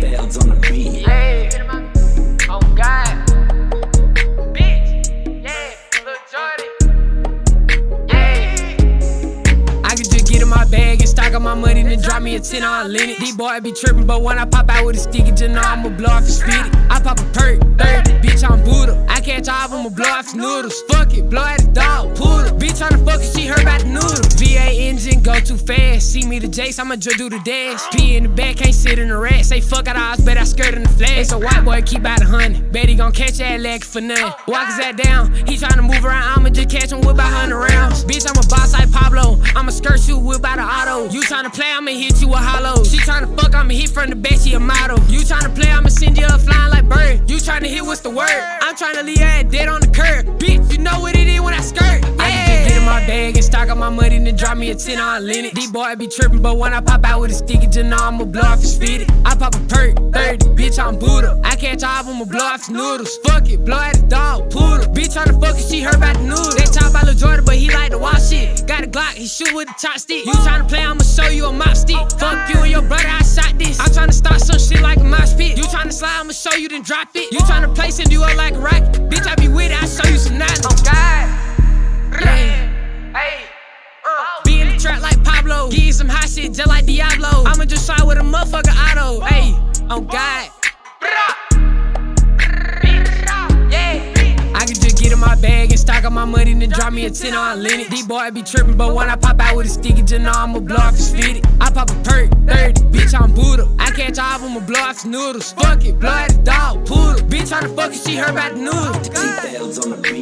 Bells on the beat. Hey, oh God. Bitch, yeah, Li Jordy. Yeah. I could just get in my bag and stock up my money, then drop me a 10 on limit. These boy be tripping, but when I pop out with a stick, just know I'ma blow off and speed it. I pop a perk, 30, bitch, I'm Buddha. I can't drive, I'ma blow off his noodles. Fuck it, blow at the dog, poodle. Bitch tryna fuck it, she heard about the noodle. VA too fast. See me the Jace, I'ma just do the dash. P in the back, can't sit in the rat. Say fuck out eyes, bet I skirt in the flag. It's a white boy, keep out a hundred. Bet he gon' catch that leg for nothing. Walk his that down, he tryna move around, I'ma just catch him with about hundred rounds. Bitch, I'm a boss like Pablo. I'ma skirt shoot with out the auto. You tryna play, I'ma hit you with hollows. She tryna fuck, I'ma hit from the back, she a model. You tryna play, I'ma send you up flying like bird. You tryna hit, what's the word? I'm tryna leave her dead on the curb. Bitch, you know what it is when then drop me a 10 on Linux. These boy be tripping, but when I pop out with a sticky, know I'ma blow off his feet. I pop a perk, 30, bitch, I'm Buddha. I can't drive, I'ma blow off his noodles. Fuck it, blow at the dog, poodle. Bitch tryna fuck it, she heard about the noodles. They talk about Li Jordy, but he like to watch shit. Got a Glock, he shoot with a chopstick. You tryna play, I'ma show you a mop stick. Fuck you and your brother, I shot this. I'm tryna start some shit like a mosh pit. You tryna slide, I'ma show you, then drop it. You tryna place send you up like a rocket. Bitch, it, I shit just like Diablo. I'ma just try with a motherfucker auto. Hey, oh God. I can just get in my bag and stock up my money, then drop me a 10 on Linux. These boy be tripping, but when I pop out with a sticky, just know I'ma blow off his feet. I pop a perk, 30, bitch, I'm Buddha. I can't drive, I'ma blow off his noodles. Fuck it, blow at the dog, poodle. Bitch tryna fuck it, she heard about the noodles.